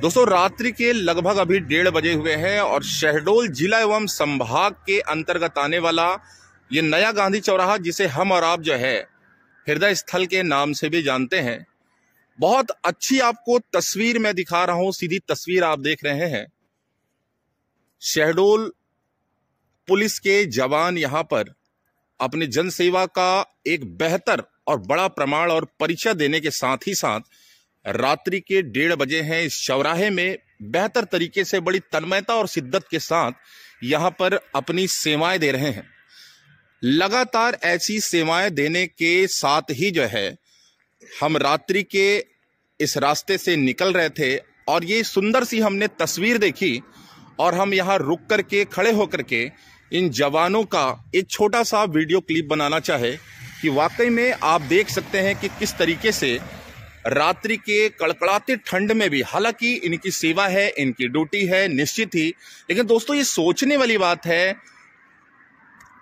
दोस्तों, रात्रि के लगभग अभी डेढ़ बजे हुए हैं और शहडोल जिला एवं संभाग के अंतर्गत आने वाला ये नया गांधी चौराहा, जिसे हम और आप जो है हृदय स्थल के नाम से भी जानते हैं। बहुत अच्छी आपको तस्वीर मैं दिखा रहा हूँ, सीधी तस्वीर आप देख रहे हैं। शहडोल पुलिस के जवान यहाँ पर अपनी जनसेवा का एक बेहतर और बड़ा प्रमाण और परिचय देने के साथ ही साथ रात्रि के डेढ़ बजे हैं इस चौराहे में। बेहतर तरीके से बड़ी तन्मयता और शिद्दत के साथ यहाँ पर अपनी सेवाएँ दे रहे हैं। लगातार ऐसी सेवाएँ देने के साथ ही जो है, हम रात्रि के इस रास्ते से निकल रहे थे और ये सुंदर सी हमने तस्वीर देखी और हम यहाँ रुक करके, खड़े होकर के इन जवानों का एक छोटा सा वीडियो क्लिप बनाना चाहे कि वाकई में आप देख सकते हैं कि किस तरीके से रात्रि के कड़कड़ाते ठंड में भी, हालाँकि इनकी सेवा है, इनकी ड्यूटी है, निश्चित ही। लेकिन दोस्तों, ये सोचने वाली बात है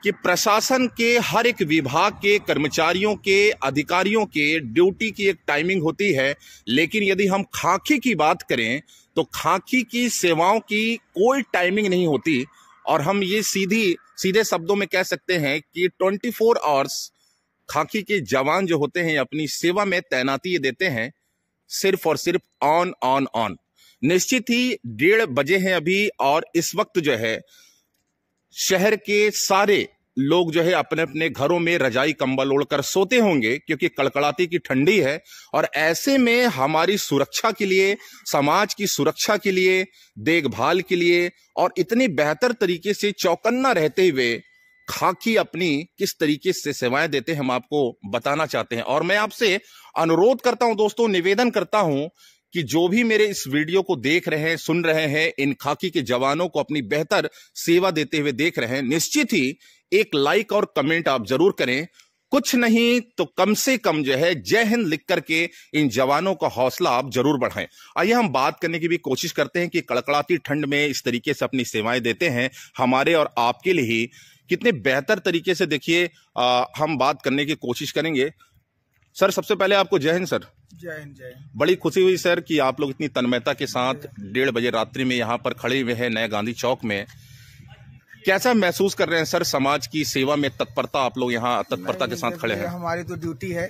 कि प्रशासन के, हर एक विभाग के, कर्मचारियों के, अधिकारियों के ड्यूटी की एक टाइमिंग होती है। लेकिन यदि हम खाकी की बात करें तो खाकी की सेवाओं की कोई टाइमिंग नहीं होती। और हम ये सीधी, सीधे शब्दों में कह सकते हैं कि 24 फोर आवर्स खाकी के जवान जो होते हैं, अपनी सेवा में तैनाती देते हैं, सिर्फ़ और सिर्फ़ ऑन ऑन ऑन। निश्चित ही डेढ़ बजे हैं अभी, और इस वक्त जो है, शहर के सारे लोग जो है अपने अपने घरों में रजाई, कंबल ओढ़कर सोते होंगे, क्योंकि कड़कड़ाती की ठंडी है, और ऐसे में हमारी सुरक्षा के लिए, समाज की सुरक्षा के लिए, देखभाल के लिए, और इतनी बेहतर तरीके से चौकन्ना रहते हुए खाकी अपनी किस तरीके से सेवाएँ देते हैं हम आपको बताना चाहते हैं। और मैं आपसे अनुरोध करता हूँ दोस्तों, निवेदन करता हूँ कि जो भी मेरे इस वीडियो को देख रहे हैं, सुन रहे हैं, इन खाकी के जवानों को अपनी बेहतर सेवा देते हुए देख रहे हैं, निश्चित ही एक लाइक और कमेंट आप ज़रूर करें। कुछ नहीं तो कम से कम जो है जय हिंद लिख करके इन जवानों का हौसला आप ज़रूर बढ़ाएँ। आइए हम बात करने की भी कोशिश करते हैं कि कड़कड़ाती ठंड में इस तरीके से अपनी सेवाएँ देते हैं, हमारे और आपके लिए ही। कितने बेहतर तरीके से देखिए हम बात करने की कोशिश करेंगे। सर सबसे पहले आपको जय हिंद सर। जय हिंद जय बड़ी खुशी हुई सर कि आप लोग इतनी तन्मयता के साथ डेढ़ बजे रात्रि में यहाँ पर खड़े हुए हैं नए गांधी चौक में। कैसा महसूस कर रहे हैं सर समाज की सेवा में तत्परता आप लोग यहाँ तत्परता के साथ खड़े हैं? हमारी तो ड्यूटी है।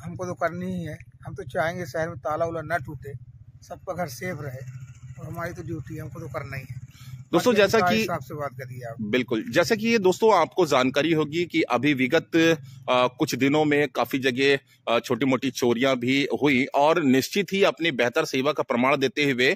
हमको तो करनी ही है। हम तो चाहेंगे शहर में ताला उला न टूटे सबका घर सेफ़ रहे और हमारी तो ड्यूटी है हमको तो करना ही है। दोस्तों जैसा कि बात आप। बिल्कुल जैसा कि ये दोस्तों आपको जानकारी होगी कि अभी विगत आ, कुछ दिनों में काफ़ी जगह छोटी मोटी चोरियाँ भी हुई और निश्चित ही अपनी बेहतर सेवा का प्रमाण देते हुए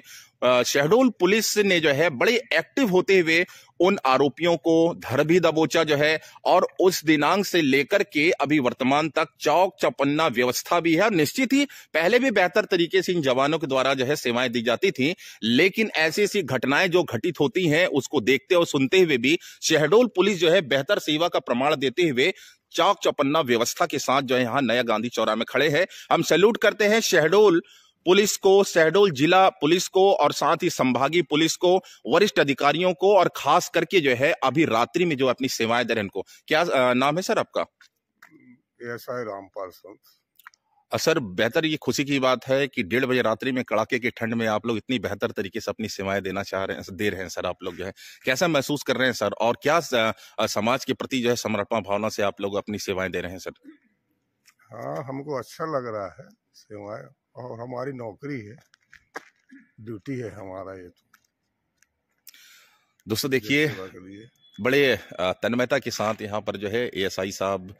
शहडोल पुलिस ने जो है बड़े एक्टिव होते हुए उन आरोपियों को धर भी दबोचा जो है और उस दिनांक से लेकर के अभी वर्तमान तक चौक चौपन्ना व्यवस्था भी है और निश्चित ही पहले भी बेहतर तरीके से इन जवानों के द्वारा जो है सेवाएँ दी जाती थी, लेकिन ऐसी ऐसी घटनाएँ जो घटित होती हैं, उसको देखते और सुनते हुए भी शहडोल पुलिस जो है बेहतर सेवा का प्रमाण देते हुए चौक चौपन्ना व्यवस्था के साथ जो है यहाँ नया गांधी चौरा में खड़े हैं। हम सैल्यूट करते हैं शहडोल पुलिस को शहडोल जिला पुलिस को और साथ ही संभागीय पुलिस को वरिष्ठ अधिकारियों को और खास करके जो है अभी रात्रि में जो अपनी सेवाएँ दे रहे उनको। क्या नाम है सर आपका? S I Rampal Sant. Sir बेहतर ये खुशी की बात है कि डेढ़ बजे रात्रि में कड़ाके की ठंड में आप लोग इतनी बेहतर तरीके से अपनी सेवाएँ देना चाह रहे हैं दे रहे हैं सर आप लोग जो है। कैसा महसूस कर रहे हैं सर? और क्या समाज के प्रति जो है समर्पण भावना से आप लोग अपनी सेवाएँ दे रहे हैं सर? हाँ हमको अच्छा लग रहा है सेवाएँ। और हमारी नौकरी है ड्यूटी है हमारा ये तो। दोस्तों देखिए बड़े तन्मयता के साथ यहाँ पर जो है एएसआई साहब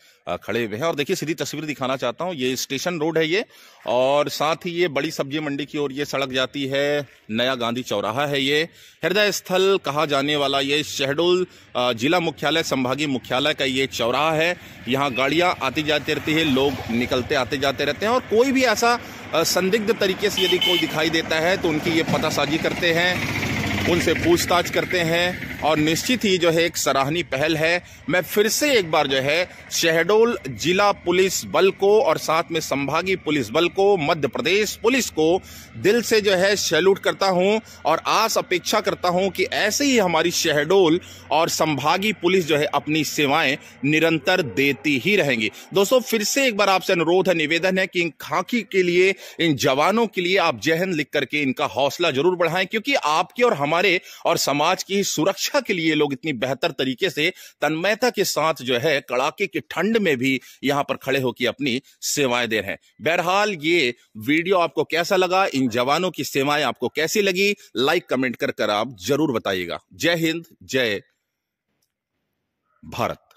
खड़े हुए हैं। और देखिए, सीधी तस्वीर दिखाना चाहता हूँ। ये स्टेशन रोड है ये। और साथ ही ये बड़ी सब्ज़ी मंडी की ओर ये सड़क जाती है। नया गांधी चौराहा है ये। हृदय स्थल कहा जाने वाला ये शहडोल जिला मुख्यालय, संभागीय मुख्यालय का ये चौराहा है। यहाँ गाड़ियाँ आती जाती रहती है, लोग निकलते आते जाते रहते हैं। और कोई भी ऐसा संदिग्ध तरीके से यदि कोई दिखाई देता है तो उनकी ये पतासाजी करते हैं, उनसे पूछताछ करते हैं। और निश्चित ही जो है एक सराहनीय पहल है। मैं फिर से एक बार जो है शहडोल जिला पुलिस बल को और साथ में संभागीय पुलिस बल को मध्य प्रदेश पुलिस को दिल से जो है सैल्यूट करता हूँ और आस अपेक्षा करता हूँ कि ऐसे ही हमारी शहडोल और संभागीय पुलिस जो है अपनी सेवाएँ निरंतर देती ही रहेंगी। दोस्तों, फिर से एक बार आपसे अनुरोध है, निवेदन है कि इन खाकी के लिए, इन जवानों के लिए आप जहन लिख करके इनका हौसला ज़रूर बढ़ाएँ, क्योंकि आपके और हमारे और समाज की सुरक्षा के लिए लोग इतनी बेहतर तरीके से तन्मयता के साथ जो है, कड़ाके की ठंड में भी यहाँ पर खड़े होकर अपनी सेवाएँ दे रहे हैं। बहरहाल ये वीडियो आपको कैसा लगा, इन जवानों की सेवाएँ आपको कैसी लगी, लाइक, कमेंट कर कर आप ज़रूर बताइएगा। जय हिंद, जय भारत।